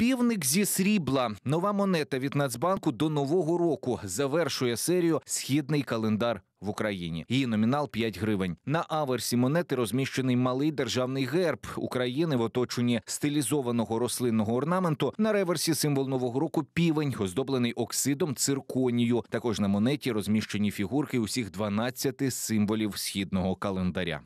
Півник зі срібла. Нова монета від Нацбанку до нового року завершує серію Східний календар. В Україні її номінал 5 гривень. На аверсі монети розміщений малий державний герб України в оточенні стилізованого рослинного орнаменту. На реверсі символ нового року півень, оздоблений оксидом цирконію. Також на монеті розміщені фігурки усіх 12 символів східного календаря.